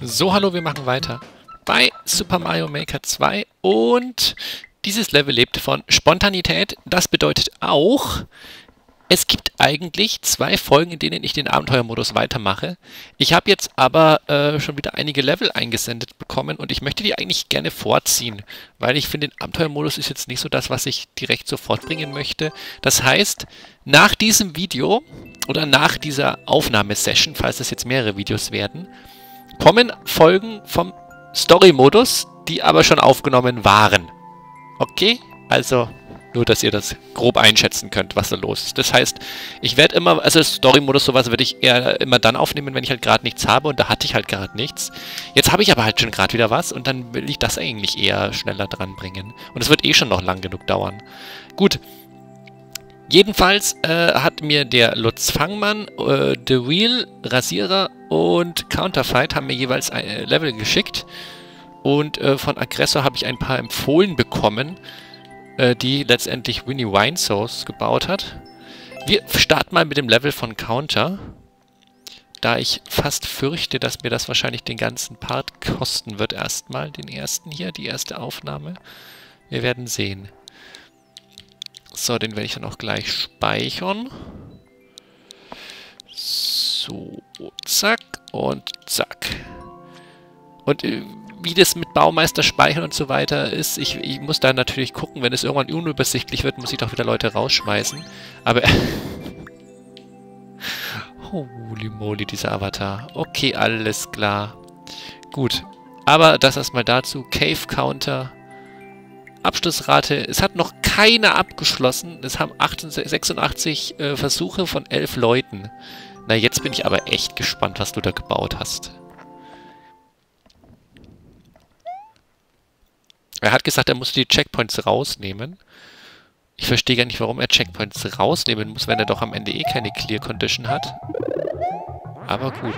So, hallo, wir machen weiter bei Super Mario Maker 2 und dieses Level lebt von Spontanität. Das bedeutet auch, es gibt eigentlich zwei Folgen, in denen ich den Abenteuermodus weitermache. Ich habe jetzt aber äh, schon wieder einige Level eingesendet bekommen und ich möchte die eigentlich gerne vorziehen, weil ich finde, den Abenteuermodus ist jetzt nicht so das, was ich direkt sofort bringen möchte. Das heißt, nach diesem Video oder nach dieser Aufnahmesession, falls es jetzt mehrere Videos werden, kommen Folgen vom Story-Modus, die aber schon aufgenommen waren. Okay? Also nur, dass ihr das grob einschätzen könnt, was da los ist. Das heißt, ich werde immer, also Story-Modus, sowas würde ich eher immer dann aufnehmen, wenn ich halt gerade nichts habe und da hatte ich halt gerade nichts. Jetzt habe ich aber halt schon gerade wieder was und dann will ich das eigentlich eher schneller dran bringen. Und es wird eh schon noch lang genug dauern. Gut. Jedenfalls äh, hat mir der Lutz Fangmann, äh, The Wheel, Rasierer und Counterfight haben mir jeweils ein äh, Level geschickt. Und äh, von Aggressor habe ich ein paar empfohlen bekommen, äh, die letztendlich Winnie Winesource gebaut hat. Wir starten mal mit dem Level von Counter. Da ich fast fürchte, dass mir das wahrscheinlich den ganzen Part kosten wird erstmal, den ersten hier, die erste Aufnahme. Wir werden sehen. So, den werde ich dann auch gleich speichern. So, zack und zack. Und äh, wie das mit Baumeister speichern und so weiter ist, ich, ich muss da natürlich gucken, wenn es irgendwann unübersichtlich wird, muss ich doch wieder Leute rausschmeißen. Aber... Holy moly, dieser Avatar. Okay, alles klar. Gut. Aber das erstmal dazu. Cave Counter. Abschlussrate. Es hat noch keiner abgeschlossen. Es haben 88, 86 äh, Versuche von 11 Leuten. Na, jetzt bin ich aber echt gespannt, was du da gebaut hast. Er hat gesagt, er muss die Checkpoints rausnehmen. Ich verstehe gar nicht, warum er Checkpoints rausnehmen muss, wenn er doch am Ende eh keine Clear Condition hat. Aber gut.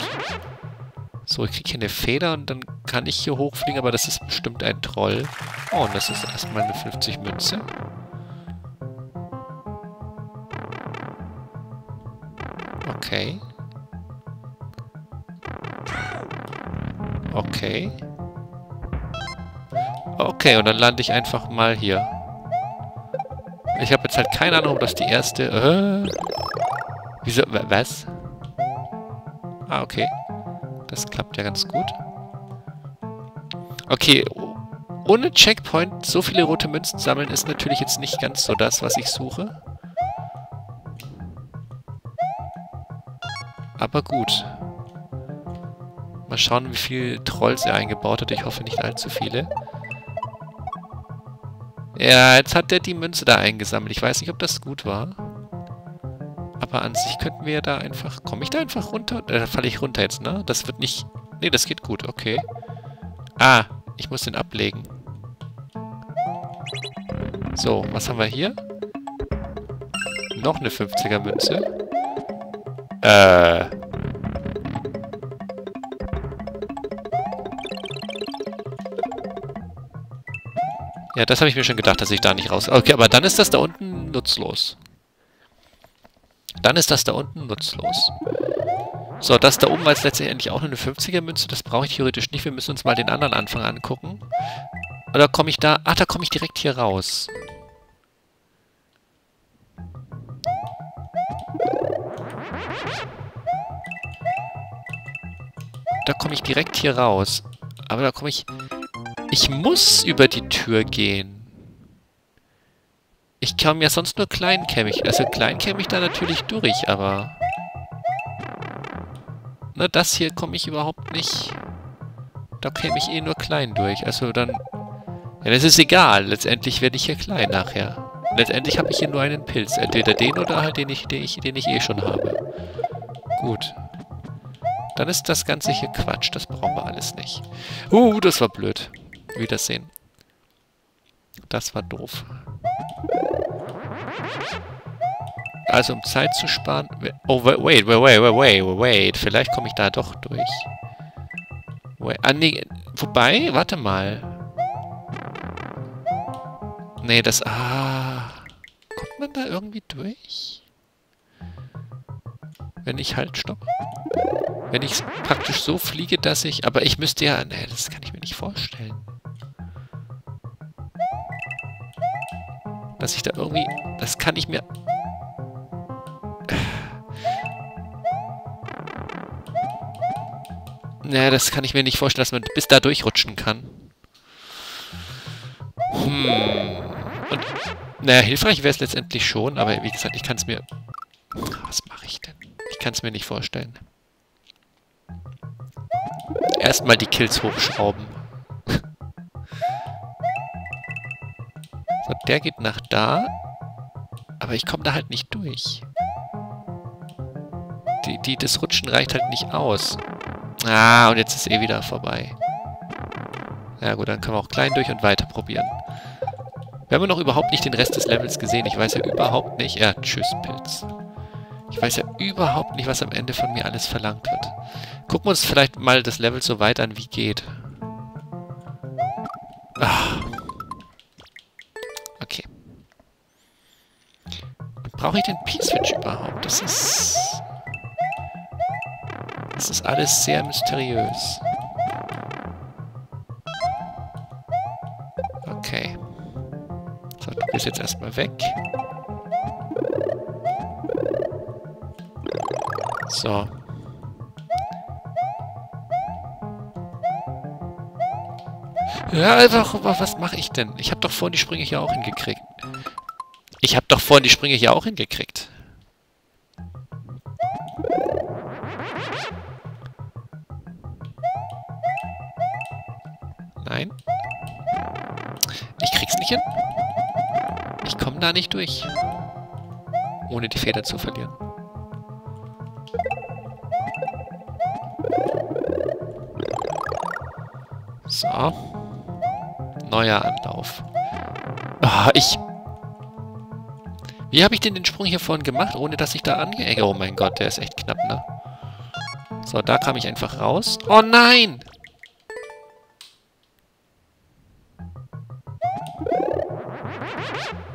So, ich kriege hier eine Feder und dann kann ich hier hochfliegen, aber das ist bestimmt ein Troll. Oh, und das ist erstmal eine 50 Münze. Okay. Okay. Okay, und dann lande ich einfach mal hier. Ich habe jetzt halt keine Ahnung, ob das die erste... Äh, wieso... Was? Ah, okay. Das klappt ja ganz gut. Okay, ohne Checkpoint so viele rote Münzen sammeln ist natürlich jetzt nicht ganz so das, was ich suche. Aber gut. Mal schauen, wie viele Trolls er eingebaut hat. Ich hoffe nicht allzu viele. Ja, jetzt hat der die Münze da eingesammelt. Ich weiß nicht, ob das gut war. Aber an sich könnten wir da einfach... Komme ich da einfach runter? Äh, da falle ich runter jetzt, ne? Das wird nicht... Ne, das geht gut. Okay. Ah, ich muss den ablegen. So, was haben wir hier? Noch eine 50er Münze. Äh... Ja, das habe ich mir schon gedacht, dass ich da nicht raus... Okay, aber dann ist das da unten nutzlos. Dann ist das da unten nutzlos. So, das da oben war jetzt letztendlich auch nur eine 50er-Münze. Das brauche ich theoretisch nicht. Wir müssen uns mal den anderen Anfang angucken. Oder komme ich da... Ach, da komme ich direkt hier raus. Da komme ich direkt hier raus. Aber da komme ich... Ich muss über die Tür gehen. Ich kam ja sonst nur klein käme ich. Also klein käme ich da natürlich durch, aber... Na, das hier komme ich überhaupt nicht... Da käme ich eh nur klein durch. Also dann... Ja, das ist egal. Letztendlich werde ich hier klein nachher. Letztendlich habe ich hier nur einen Pilz. Entweder den oder halt den ich, den ich, den ich eh schon habe. Gut. Dann ist das Ganze hier Quatsch. Das brauchen wir alles nicht. Uh, das war blöd. Wiedersehen. Das war doof. Also um Zeit zu sparen... Oh, wait, wait, wait, wait, wait, wait. Vielleicht komme ich da doch durch. Wait, ah, nee. Wobei, warte mal. Nee, das... Ah... Kommt man da irgendwie durch? Wenn ich halt stoppe? Wenn ich praktisch so fliege, dass ich... Aber ich müsste ja... Nee, das kann ich mir nicht vorstellen. Dass ich da irgendwie... Das kann ich mir... Nee, das kann ich mir nicht vorstellen, dass man bis da durchrutschen kann. Hm. Und, naja, hilfreich wäre es letztendlich schon, aber wie gesagt, ich kann es mir... Was mache ich denn? Ich kann es mir nicht vorstellen. Erstmal die Kills hochschrauben. Der geht nach da. Aber ich komme da halt nicht durch. Die, die, das Rutschen reicht halt nicht aus. Ah, und jetzt ist eh wieder vorbei. Ja gut, dann können wir auch klein durch und weiter probieren. Wir haben ja noch überhaupt nicht den Rest des Levels gesehen. Ich weiß ja überhaupt nicht... Ja, tschüss, Pilz. Ich weiß ja überhaupt nicht, was am Ende von mir alles verlangt wird. Gucken wir uns vielleicht mal das Level so weit an, wie geht. Ah. Brauche ich den P-Switch überhaupt? Das ist... Das ist alles sehr mysteriös. Okay. So, du bist jetzt erstmal weg. So. Ja, einfach, was mache ich denn? Ich habe doch vorhin die Sprünge hier auch hingekriegt. Ich habe doch vorhin die Sprünge hier auch hingekriegt. Nein. Ich krieg's nicht hin. Ich komme da nicht durch. Ohne die Feder zu verlieren. So. Neuer Anlauf. Ah, ich... Wie habe ich denn den Sprung hier vorhin gemacht, ohne dass ich da angeecke? Oh mein Gott, der ist echt knapp, ne? So, da kam ich einfach raus. Oh nein!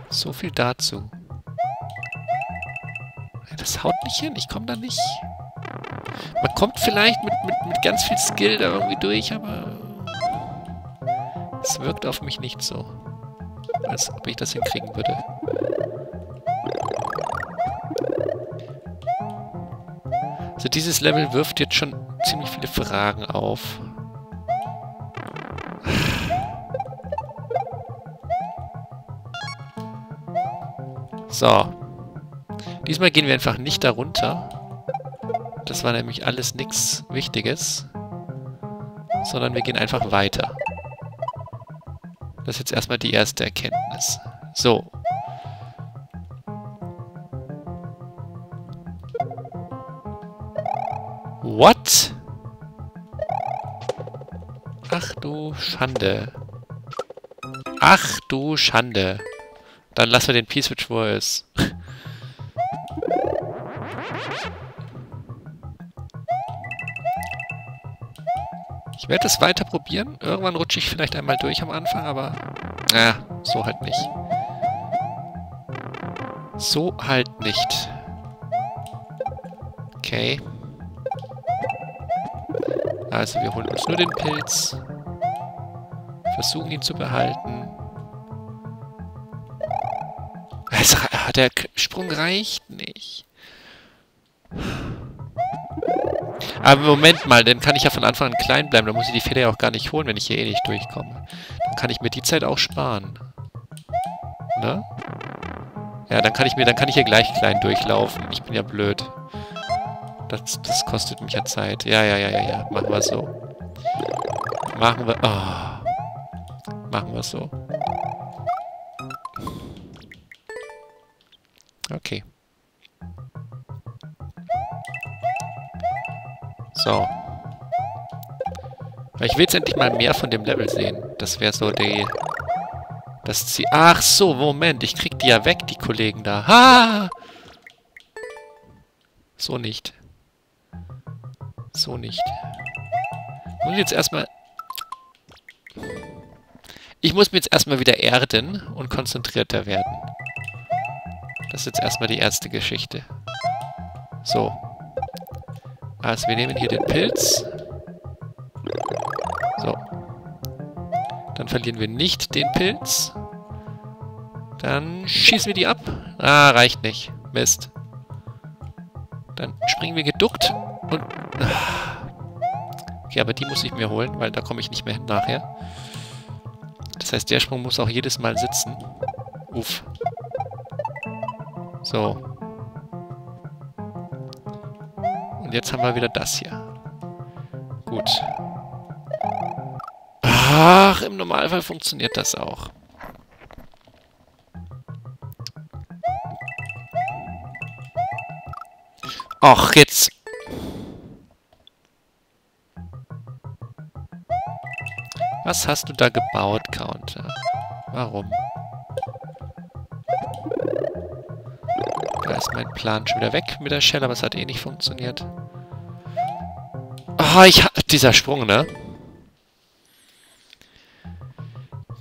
So viel dazu. Das haut nicht hin. Ich komme da nicht... Man kommt vielleicht mit, mit, mit ganz viel Skill da irgendwie durch, aber... Es wirkt auf mich nicht so. Als ob ich das hinkriegen würde. Also dieses Level wirft jetzt schon ziemlich viele Fragen auf. So. Diesmal gehen wir einfach nicht darunter. Das war nämlich alles nichts Wichtiges. Sondern wir gehen einfach weiter. Das ist jetzt erstmal die erste Erkenntnis. So. Schande. Ach du Schande. Dann lassen wir den P-Switch, wo er ist. Ich werde es weiter probieren. Irgendwann rutsche ich vielleicht einmal durch am Anfang, aber... Ja, so halt nicht. So halt nicht. Okay. Also wir holen uns nur den Pilz. Versuchen ihn zu behalten. Also, der Sprung reicht nicht. Aber Moment mal, dann kann ich ja von Anfang an klein bleiben. Dann muss ich die Feder ja auch gar nicht holen, wenn ich hier eh nicht durchkomme. Dann kann ich mir die Zeit auch sparen. Ne? Ja, dann kann ich mir, dann kann ich hier gleich klein durchlaufen. Ich bin ja blöd. Das, das kostet mich ja Zeit. Ja, ja, ja, ja, ja. Machen wir so. Machen wir... Oh. Machen wir so. Okay. So. Ich will jetzt endlich mal mehr von dem Level sehen. Das wäre so die... Das Ziel... Ach so, Moment. Ich krieg die ja weg, die Kollegen da. Ha! So nicht. So nicht. Muss ich jetzt erstmal... Ich muss mir jetzt erstmal wieder erden und konzentrierter werden. Das ist jetzt erstmal die erste Geschichte. So. Also wir nehmen hier den Pilz. So. Dann verlieren wir nicht den Pilz. Dann schießen wir die ab. Ah, reicht nicht. Mist. Dann springen wir geduckt und... Okay, aber die muss ich mir holen, weil da komme ich nicht mehr hin nachher. Das heißt, der Sprung muss auch jedes Mal sitzen. Uff. So. Und jetzt haben wir wieder das hier. Gut. Ach, im Normalfall funktioniert das auch. Ach, jetzt... Was hast du da gebaut, Counter? Warum? Da ist mein Plan schon wieder weg mit der Shell, aber es hat eh nicht funktioniert. Ah, oh, ich... Dieser Sprung, ne?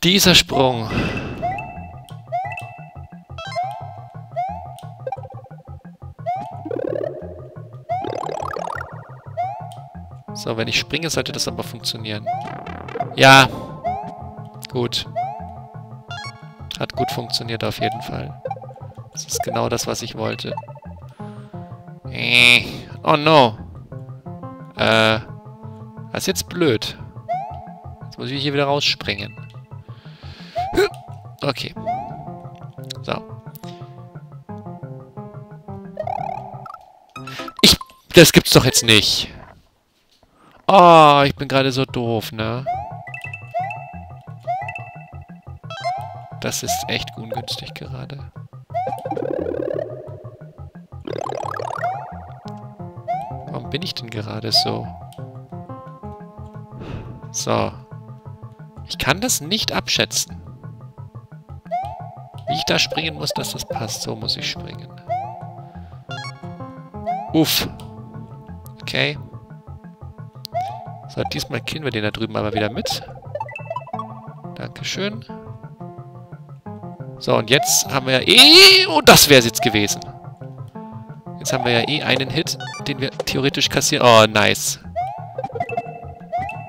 Dieser Sprung. So, wenn ich springe, sollte das aber funktionieren. Ja. Gut. Hat gut funktioniert auf jeden Fall. Das ist genau das, was ich wollte. Äh. Oh no. Äh. Das ist jetzt blöd. Jetzt muss ich hier wieder rausspringen. Okay. So. Ich... Das gibt's doch jetzt nicht. Oh, ich bin gerade so doof, ne? Das ist echt ungünstig gerade. Warum bin ich denn gerade so? So. Ich kann das nicht abschätzen. Wie ich da springen muss, dass das passt. So muss ich springen. Uff. Okay. So, diesmal killen wir den da drüben aber wieder mit. Dankeschön. So, und jetzt haben wir ja eh... Oh, das wäre es jetzt gewesen. Jetzt haben wir ja eh einen Hit, den wir theoretisch kassieren... Oh, nice.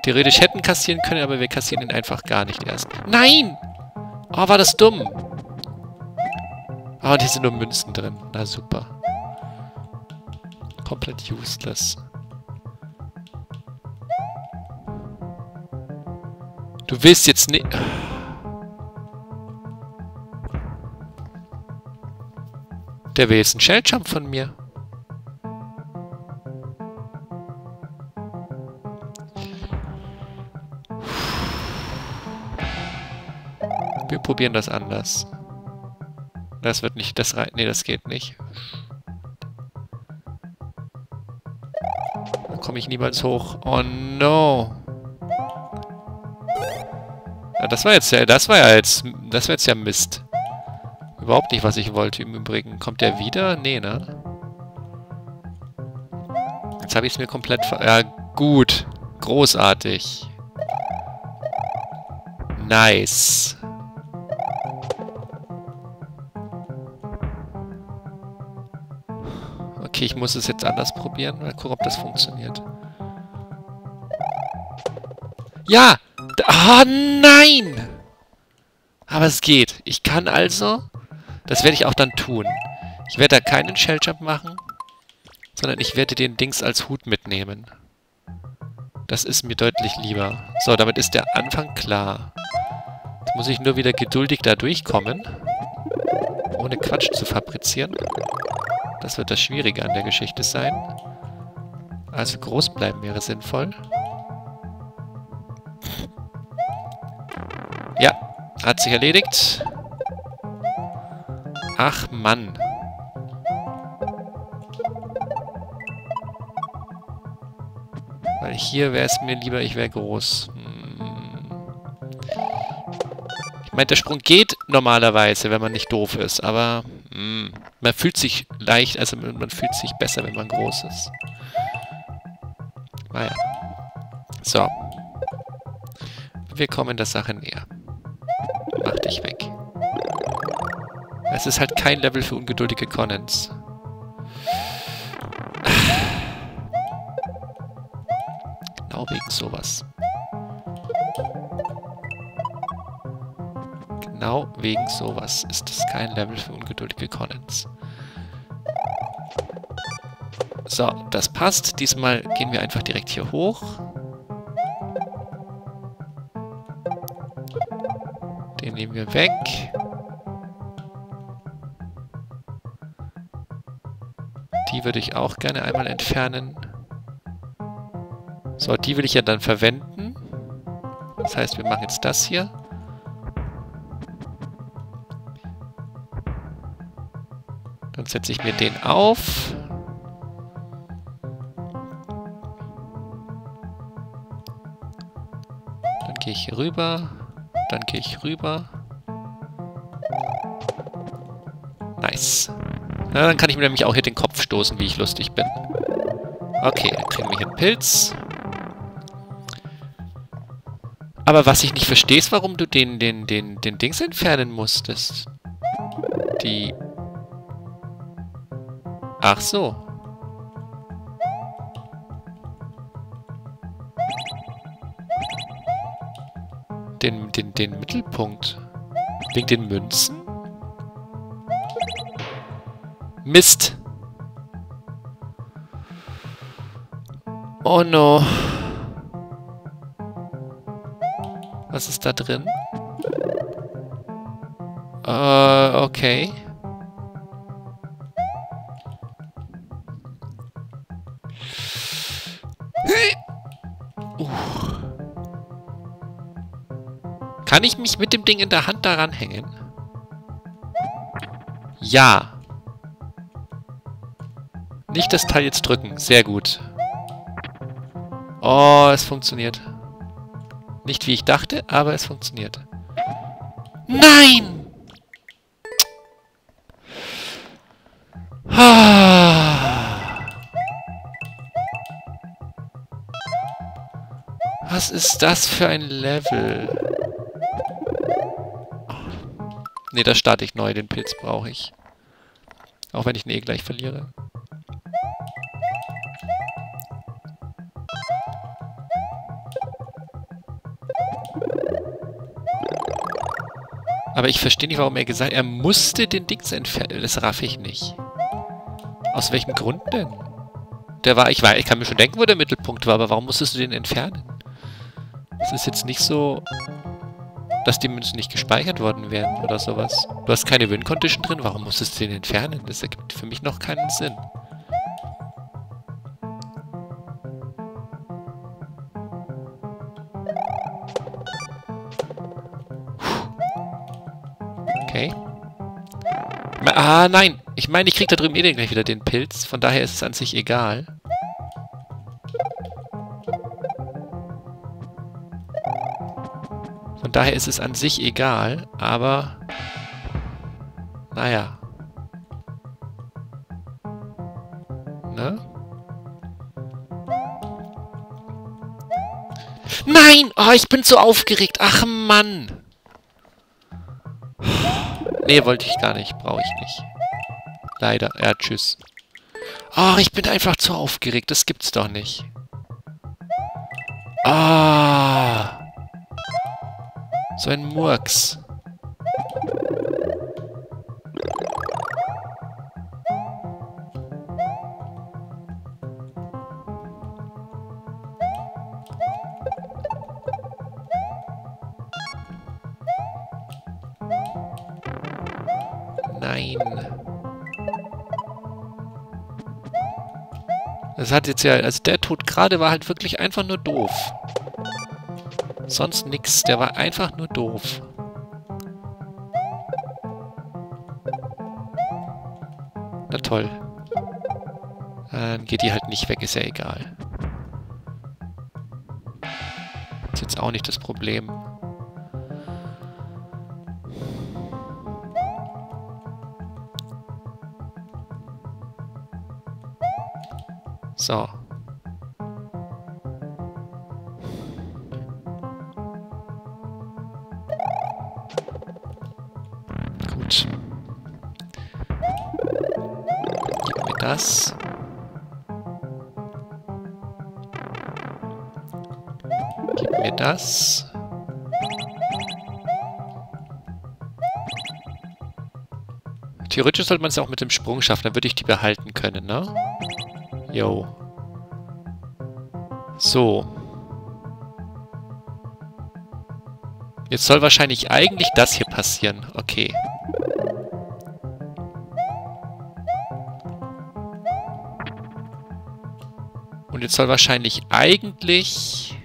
Theoretisch hätten kassieren können, aber wir kassieren ihn einfach gar nicht erst. Nein! Oh, war das dumm. Oh, und hier sind nur Münzen drin. Na, super. Komplett useless. Du willst jetzt nicht... Der will jetzt einen Shelljump von mir. Wir probieren das anders. Das wird nicht... Das Nee, das geht nicht. Da komme ich niemals hoch. Oh no. Ja, das war jetzt das war ja jetzt, das war jetzt ja Mist. Überhaupt nicht, was ich wollte im Übrigen. Kommt der wieder? Nee, ne? Jetzt habe ich es mir komplett ver... Ja, gut. Großartig. Nice. Okay, ich muss es jetzt anders probieren. Mal gucken, ob das funktioniert. Ja! Ah, oh, nein! Aber es geht. Ich kann also... Das werde ich auch dann tun. Ich werde da keinen Shelljump machen, sondern ich werde den Dings als Hut mitnehmen. Das ist mir deutlich lieber. So, damit ist der Anfang klar. Jetzt muss ich nur wieder geduldig da durchkommen. Ohne Quatsch zu fabrizieren. Das wird das Schwierige an der Geschichte sein. Also groß bleiben wäre sinnvoll. Ja, hat sich erledigt. Ach, Mann. Weil hier wäre es mir lieber, ich wäre groß. Hm. Ich meine, der Sprung geht normalerweise, wenn man nicht doof ist, aber hm, man fühlt sich leicht, also man fühlt sich besser, wenn man groß ist. Naja. So. Wir kommen der Sache näher. Mach dich weg. Es ist halt kein Level für ungeduldige Connens. Genau wegen sowas. Genau wegen sowas ist es kein Level für ungeduldige Connens. So, das passt. Diesmal gehen wir einfach direkt hier hoch. Den nehmen wir weg. Die würde ich auch gerne einmal entfernen. So, die will ich ja dann verwenden. Das heißt, wir machen jetzt das hier. Dann setze ich mir den auf. Dann gehe ich hier rüber. Dann gehe ich rüber. Na, dann kann ich mir nämlich auch hier den Kopf stoßen, wie ich lustig bin. Okay, dann kriegen wir hier einen Pilz. Aber was ich nicht verstehe, ist, warum du den, den, den, den Dings entfernen musstest. Die... Ach so. Den, den, den Mittelpunkt. Wegen den Münzen? Mist. Oh no. Was ist da drin? Äh, okay. Kann ich mich mit dem Ding in der Hand daran hängen? Ja. Nicht das Teil jetzt drücken. Sehr gut. Oh, es funktioniert. Nicht wie ich dachte, aber es funktioniert. Nein! Was ist das für ein Level? Ne, das starte ich neu. Den Pilz brauche ich. Auch wenn ich ihn eh gleich verliere. Aber ich verstehe nicht, warum er gesagt hat, er musste den Dings entfernen. Das raff ich nicht. Aus welchem Grund denn? Der war, ich war, ich kann mir schon denken, wo der Mittelpunkt war, aber warum musstest du den entfernen? Es ist jetzt nicht so, dass die Münzen nicht gespeichert worden wären oder sowas. Du hast keine Win-Condition drin, warum musstest du den entfernen? Das ergibt für mich noch keinen Sinn. Ah, nein. Ich meine, ich krieg da drüben eh gleich wieder den Pilz. Von daher ist es an sich egal. Von daher ist es an sich egal, aber... Naja. Ne? Nein! Oh, ich bin so aufgeregt. Ach, Mann. Nee, wollte ich gar nicht. Brauche ich nicht. Leider. Ja, tschüss. Ach, ich bin einfach zu aufgeregt. Das gibt's doch nicht. Ah. So ein Murks. Nein. Das hat jetzt ja... Also der Tod gerade war halt wirklich einfach nur doof. Sonst nix. Der war einfach nur doof. Na toll. Dann geht die halt nicht weg, ist ja egal. Ist jetzt auch nicht das Problem. So. Gut. Gib mir das. mir das. Theoretisch sollte man es auch mit dem Sprung schaffen, dann würde ich die behalten können, ne? Jo. So. Jetzt soll wahrscheinlich eigentlich das hier passieren. Okay. Und jetzt soll wahrscheinlich eigentlich...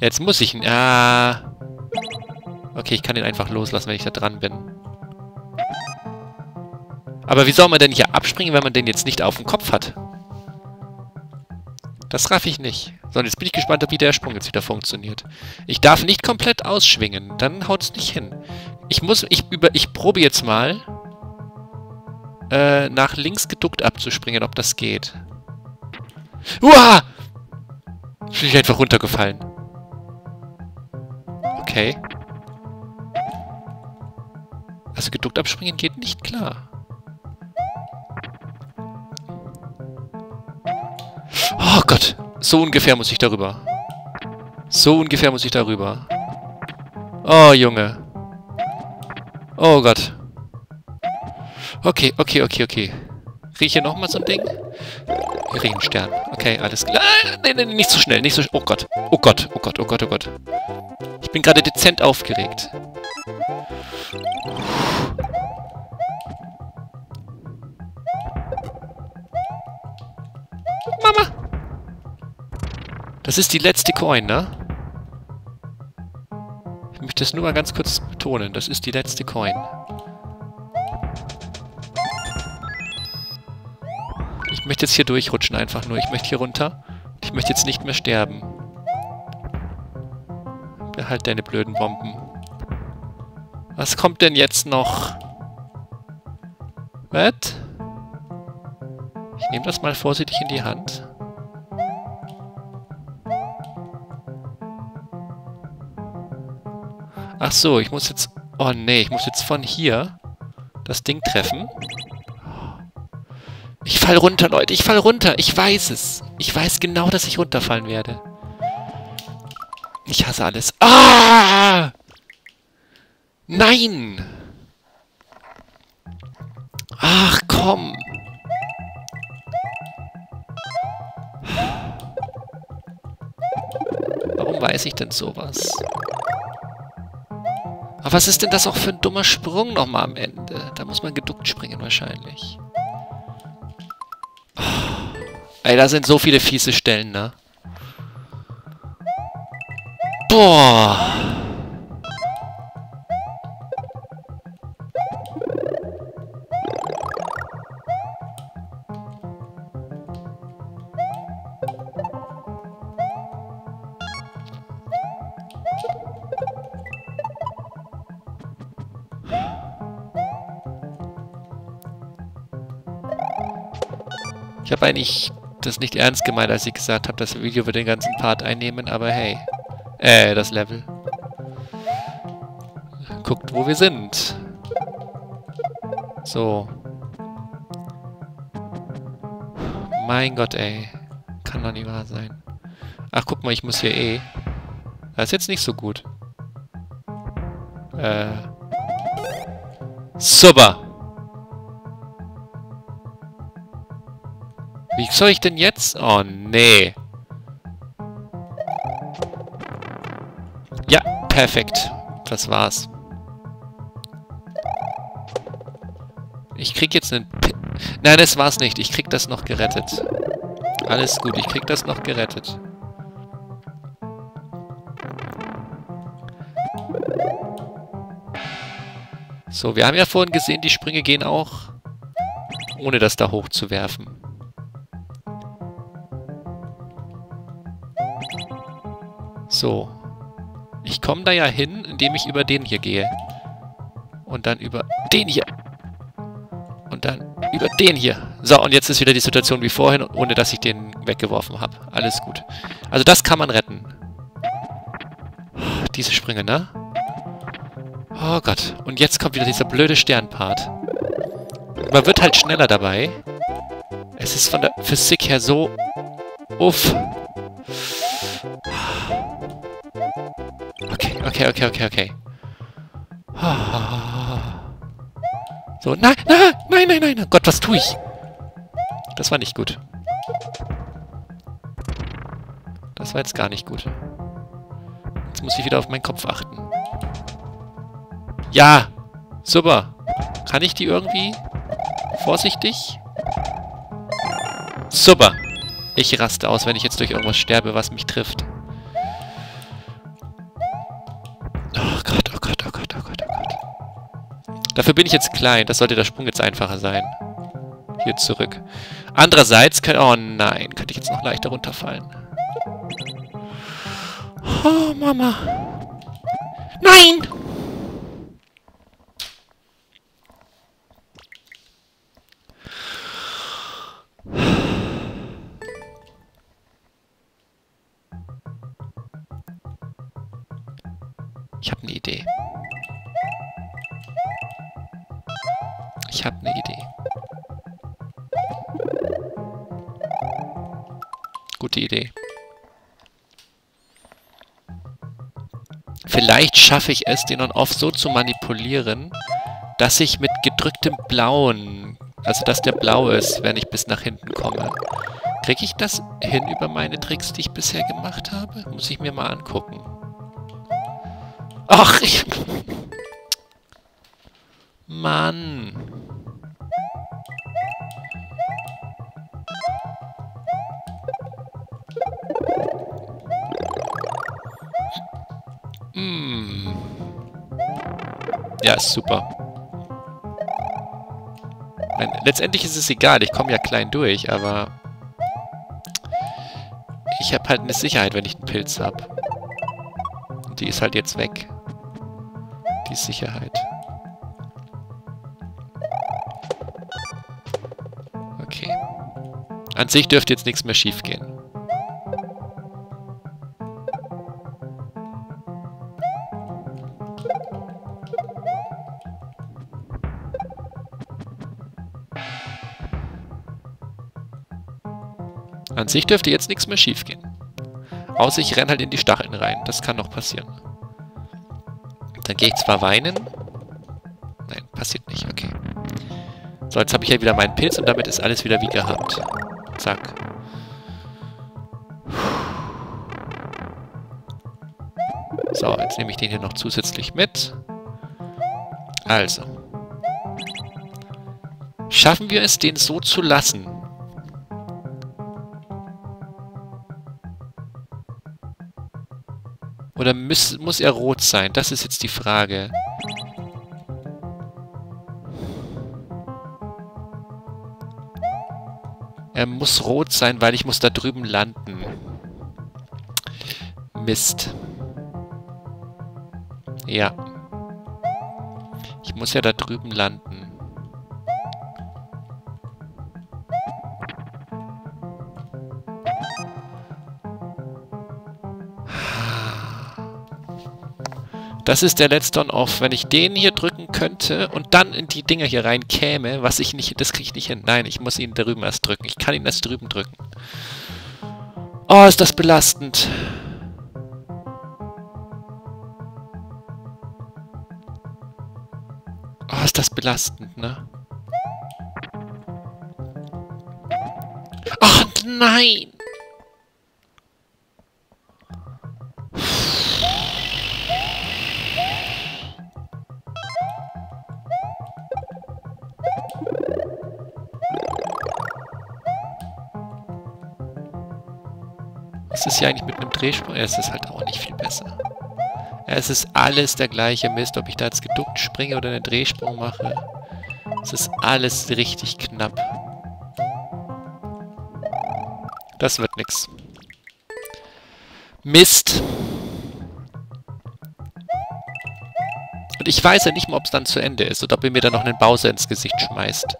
Jetzt muss ich. Ah... Okay, ich kann ihn einfach loslassen, wenn ich da dran bin. Aber wie soll man denn hier abspringen, wenn man den jetzt nicht auf dem Kopf hat? Das raff ich nicht. So, jetzt bin ich gespannt, wie der Sprung jetzt wieder funktioniert. Ich darf nicht komplett ausschwingen, dann haut es nicht hin. Ich muss, ich über, ich probe jetzt mal, äh, nach links geduckt abzuspringen, ob das geht. Uah! Bin ich einfach runtergefallen. Okay. Also geduckt abspringen geht nicht klar. Oh Gott. So ungefähr muss ich darüber. So ungefähr muss ich darüber. Oh, Junge. Oh Gott. Okay, okay, okay, okay. Rieche nochmal so ein Ding? Regenstern. Okay, alles klar. Nee, nee, nicht so schnell, nicht so Oh Gott. Oh Gott, oh Gott, oh Gott, oh Gott. Ich bin gerade dezent aufgeregt. Das ist die letzte Coin, ne? Ich möchte das nur mal ganz kurz betonen. Das ist die letzte Coin. Ich möchte jetzt hier durchrutschen einfach nur. Ich möchte hier runter. Ich möchte jetzt nicht mehr sterben. Behalt deine blöden Bomben. Was kommt denn jetzt noch? Was? Ich nehme das mal vorsichtig in die Hand. Ach so, ich muss jetzt... Oh nee, ich muss jetzt von hier das Ding treffen. Ich fall runter, Leute. Ich fall runter. Ich weiß es. Ich weiß genau, dass ich runterfallen werde. Ich hasse alles. Ah! Nein! Ach, komm. Warum weiß ich denn sowas? Aber was ist denn das auch für ein dummer Sprung nochmal am Ende? Da muss man geduckt springen wahrscheinlich. Oh. Ey, da sind so viele fiese Stellen, ne? Boah. Eigentlich das nicht ernst gemeint, als ich gesagt habe, das Video wird den ganzen Part einnehmen, aber hey. Äh, das Level. Guckt, wo wir sind. So. Mein Gott, ey. Kann doch nicht wahr sein. Ach, guck mal, ich muss hier eh. Das ist jetzt nicht so gut. Äh. Super! Soll ich denn jetzt? Oh, nee. Ja, perfekt. Das war's. Ich krieg jetzt einen... P Nein, das war's nicht. Ich krieg das noch gerettet. Alles gut, ich krieg das noch gerettet. So, wir haben ja vorhin gesehen, die Sprünge gehen auch, ohne das da hochzuwerfen. So. Ich komme da ja hin, indem ich über den hier gehe. Und dann über den hier. Und dann über den hier. So, und jetzt ist wieder die Situation wie vorhin, ohne dass ich den weggeworfen habe. Alles gut. Also das kann man retten. Diese Sprünge, ne? Oh Gott. Und jetzt kommt wieder dieser blöde Sternpart. Man wird halt schneller dabei. Es ist von der Physik her so... Uff. Okay, okay, okay, okay. So, nein, nein, nein, nein, nein. Gott, was tue ich? Das war nicht gut. Das war jetzt gar nicht gut. Jetzt muss ich wieder auf meinen Kopf achten. Ja! Super. Kann ich die irgendwie? Vorsichtig? Super. Ich raste aus, wenn ich jetzt durch irgendwas sterbe, was mich trifft. Dafür bin ich jetzt klein. Das sollte der Sprung jetzt einfacher sein. Hier zurück. Andererseits könnte... Oh nein, könnte ich jetzt noch leichter runterfallen. Oh, Mama. Nein! Gute Idee. Vielleicht schaffe ich es, den On-Off so zu manipulieren, dass ich mit gedrücktem Blauen, also dass der blau ist, wenn ich bis nach hinten komme. Kriege ich das hin über meine Tricks, die ich bisher gemacht habe? Muss ich mir mal angucken. Ach, ich... Mann. Ja, ist super. Meine, letztendlich ist es egal, ich komme ja klein durch, aber... Ich habe halt eine Sicherheit, wenn ich einen Pilz habe. Die ist halt jetzt weg die Sicherheit. Okay. An sich dürfte jetzt nichts mehr schief An sich dürfte jetzt nichts mehr schief gehen. Außer ich renne halt in die Stacheln rein. Das kann noch passieren. Dann gehe ich zwar weinen. Nein, passiert nicht. Okay. So, jetzt habe ich ja wieder meinen Pilz und damit ist alles wieder wie gehabt. Zack. So, jetzt nehme ich den hier noch zusätzlich mit. Also. Schaffen wir es, den so zu lassen, Oder muss, muss er rot sein? Das ist jetzt die Frage. Er muss rot sein, weil ich muss da drüben landen. Mist. Ja. Ich muss ja da drüben landen. Das ist der letzte On-Off. Wenn ich den hier drücken könnte und dann in die Dinger hier rein käme, was ich nicht, das kriege ich nicht hin. Nein, ich muss ihn drüben erst drücken. Ich kann ihn erst drüben drücken. Oh, ist das belastend. Oh, ist das belastend, ne? Ach, nein! Es ist ja eigentlich mit einem Drehsprung, es ist halt auch nicht viel besser. Es ist alles der gleiche Mist, ob ich da jetzt geduckt springe oder einen Drehsprung mache. Es ist alles richtig knapp. Das wird nix. Mist. Und ich weiß ja nicht mal, ob es dann zu Ende ist oder ob ihr mir dann noch einen Bowser ins Gesicht schmeißt.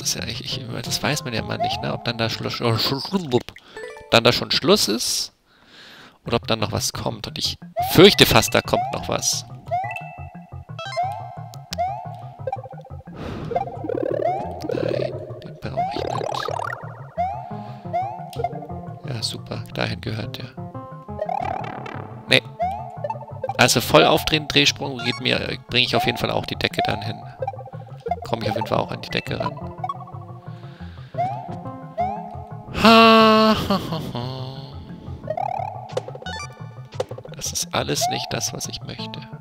Das ist ja, ich, ich, das weiß man ja mal nicht, ne? Ob dann da Schluss, dann da schon Schluss ist oder ob dann noch was kommt. Und ich fürchte fast, da kommt noch was. Nein, den brauche ich nicht. Dahin gehört der. Nee. Also voll aufdrehen, Drehsprung geht mir, bringe ich auf jeden Fall auch die Decke dann hin. Komme ich auf jeden Fall auch an die Decke ran. Das ist alles nicht das, was ich möchte.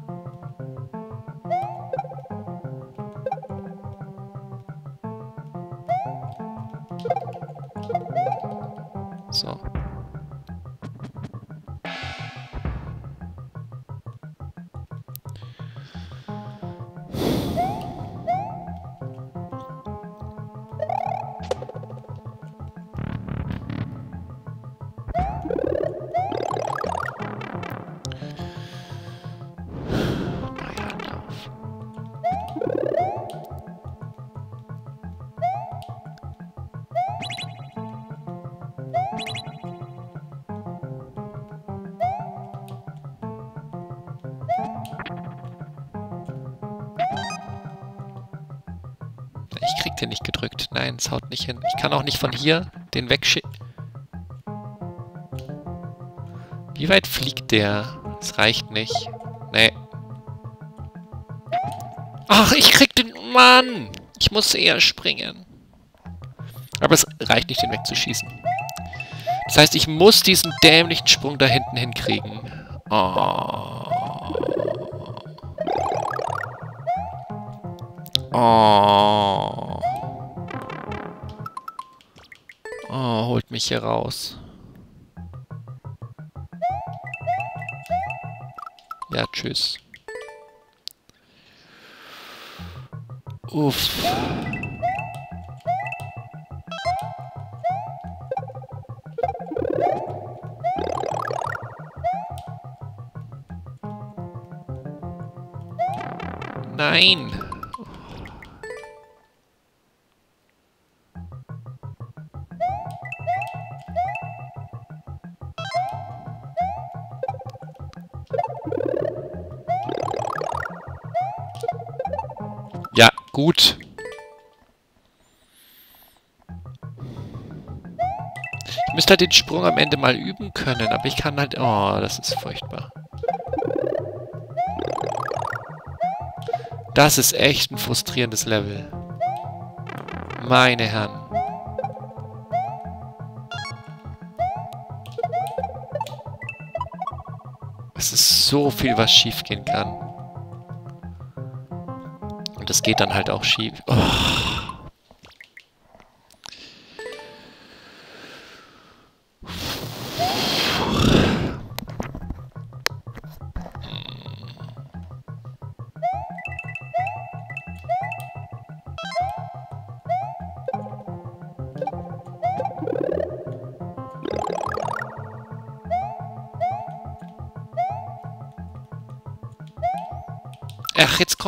Nicht hin. Ich kann auch nicht von hier den wegschicken. Wie weit fliegt der? Das reicht nicht. Nee. Ach, ich krieg den... Mann! Ich muss eher springen. Aber es reicht nicht, den wegzuschießen. Das heißt, ich muss diesen dämlichen Sprung da hinten hinkriegen. Oh. Oh. Mich hier raus. Ja, tschüss. Uff. Nein. Gut. Ich müsste halt den Sprung am Ende mal üben können, aber ich kann halt... Oh, das ist furchtbar. Das ist echt ein frustrierendes Level. Meine Herren. Es ist so viel, was schiefgehen kann. Es geht dann halt auch schief. Oh.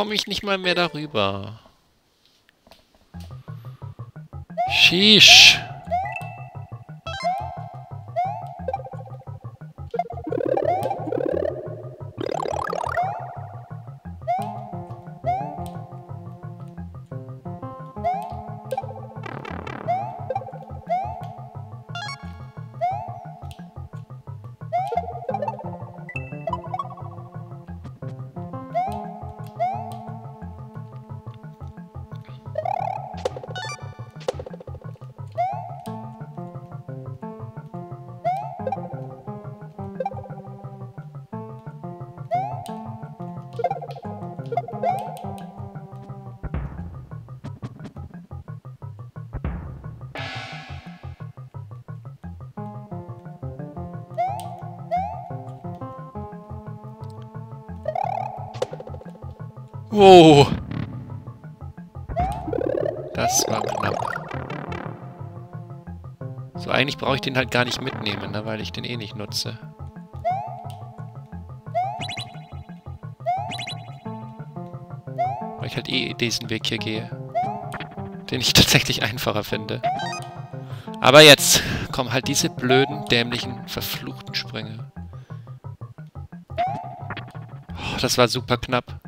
Komme ich nicht mal mehr darüber. Sheesh. Wow. Das war knapp. So, eigentlich brauche ich den halt gar nicht mitnehmen, ne, weil ich den eh nicht nutze. Weil ich halt eh diesen Weg hier gehe. Den ich tatsächlich einfacher finde. Aber jetzt kommen halt diese blöden, dämlichen, verfluchten Sprünge. Oh, das war super knapp.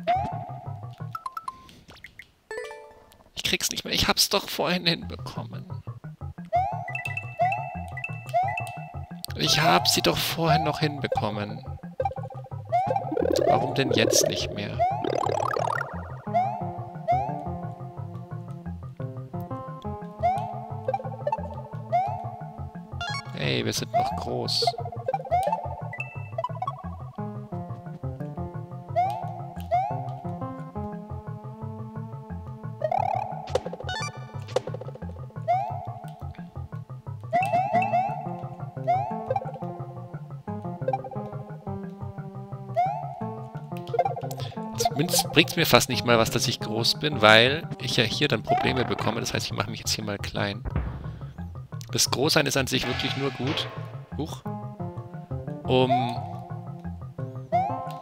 Doch vorhin hinbekommen. Ich habe sie doch vorhin noch hinbekommen. Warum denn jetzt nicht mehr? Hey, wir sind noch groß. Zumindest bringt es mir fast nicht mal was, dass ich groß bin, weil ich ja hier dann Probleme bekomme. Das heißt, ich mache mich jetzt hier mal klein. Das Großsein ist an sich wirklich nur gut. Huch. Um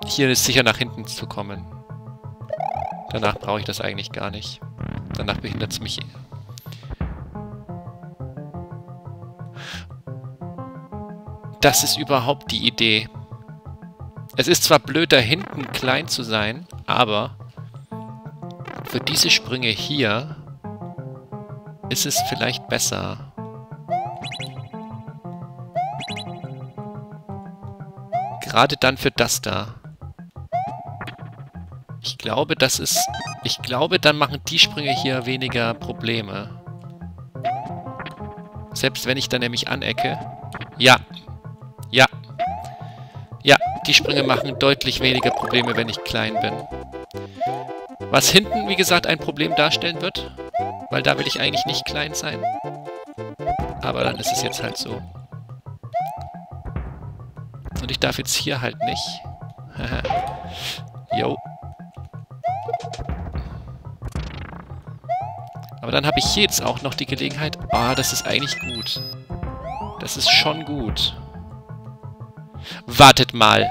hier sicher nach hinten zu kommen. Danach brauche ich das eigentlich gar nicht. Danach behindert es mich. Das ist überhaupt die Idee. Es ist zwar blöd, da hinten klein zu sein, aber für diese Sprünge hier ist es vielleicht besser. Gerade dann für das da. Ich glaube, das ist... Ich glaube, dann machen die Sprünge hier weniger Probleme. Selbst wenn ich dann nämlich anecke. Ja. Ja. Ja, die Sprünge machen deutlich weniger Probleme, wenn ich klein bin. Was hinten, wie gesagt, ein Problem darstellen wird, weil da will ich eigentlich nicht klein sein. Aber dann ist es jetzt halt so. Und ich darf jetzt hier halt nicht. Jo. Aber dann habe ich hier jetzt auch noch die Gelegenheit... Ah, oh, das ist eigentlich gut. Das ist schon gut. Wartet mal.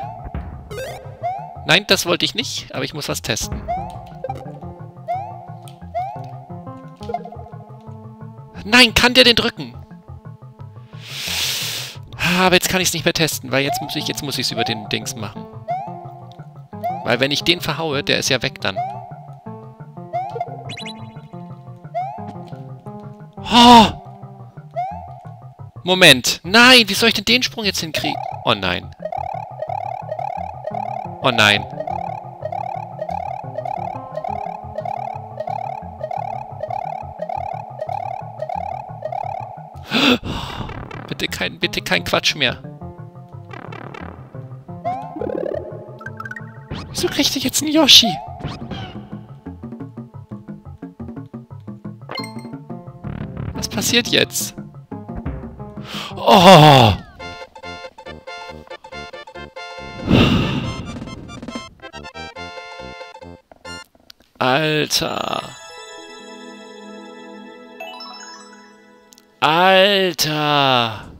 Nein, das wollte ich nicht, aber ich muss was testen. Nein, kann der den drücken? Aber jetzt kann ich es nicht mehr testen, weil jetzt muss ich es über den Dings machen. Weil wenn ich den verhaue, der ist ja weg dann. Oh! Moment. Nein, wie soll ich denn den Sprung jetzt hinkriegen? Oh nein. Oh nein. Bitte kein, bitte kein Quatsch mehr. Wieso kriegt ich jetzt einen Yoshi? Was passiert jetzt? Oh! Alter. Alter.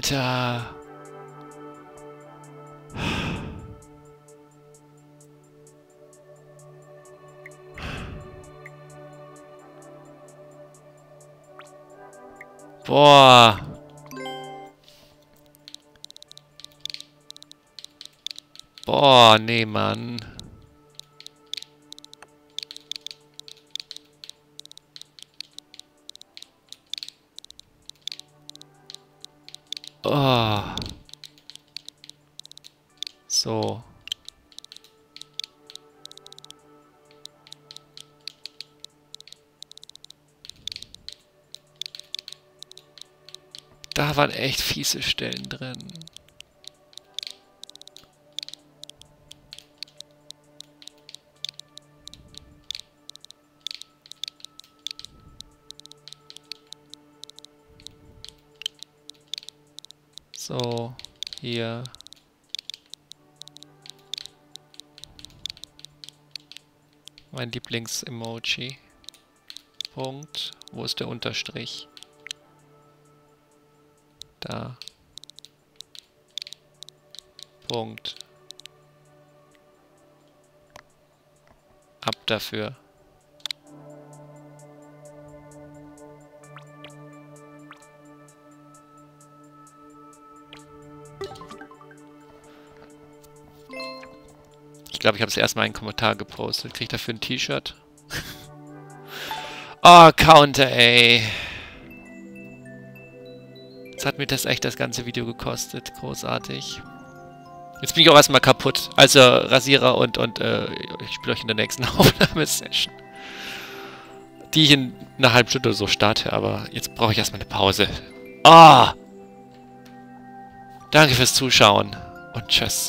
Alter. Boah. Boah, nee, Mann. Echt fiese Stellen drin. So, hier. Mein Lieblings-Emoji. Punkt. Wo ist der Unterstrich? Da. Punkt. Ab dafür. Ich glaube, ich habe es erstmal einen Kommentar gepostet. Kriege ich dafür ein T-Shirt? Oh, Counter, ey. Jetzt hat mir das echt das ganze Video gekostet. Großartig. Jetzt bin ich auch erstmal kaputt. Also Rasierer und, und äh, ich spiele euch in der nächsten Aufnahmesession. Die ich in einer halben Stunde oder so starte, aber jetzt brauche ich erstmal eine Pause. Ah! Danke fürs Zuschauen und tschüss.